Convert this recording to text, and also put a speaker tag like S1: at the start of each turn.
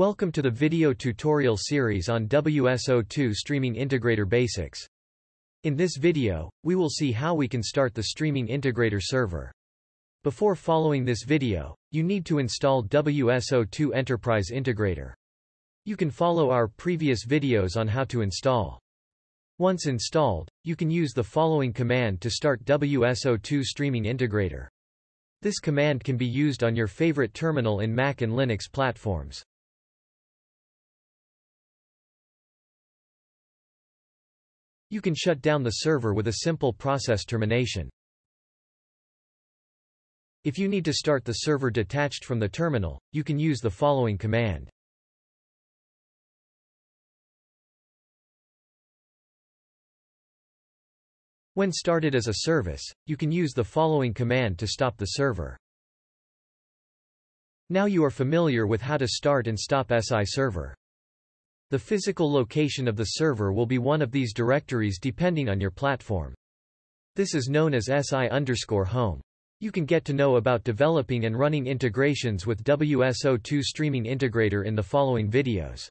S1: Welcome to the video tutorial series on WSO2 Streaming Integrator Basics. In this video, we will see how we can start the Streaming Integrator server. Before following this video, you need to install WSO2 Enterprise Integrator. You can follow our previous videos on how to install. Once installed, you can use the following command to start WSO2 Streaming Integrator. This command can be used on your favorite terminal in Mac and Linux platforms. You can shut down the server with a simple process termination. If you need to start the server detached from the terminal, you can use the following command. When started as a service, you can use the following command to stop the server. Now you are familiar with how to start and stop SI server. The physical location of the server will be one of these directories depending on your platform. This is known as SI underscore home. You can get to know about developing and running integrations with WSO2 Streaming Integrator in the following videos.